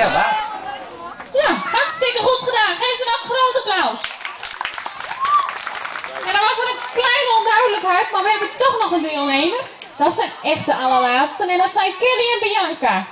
Ja, waard. Ja, hartstikke goed gedaan. Geef ze nog een groot applaus. En dan was er een kleine onduidelijkheid, maar we hebben toch nog een deelnemer. Dat zijn echt de allerlaatste en dat zijn Kelly en Bianca.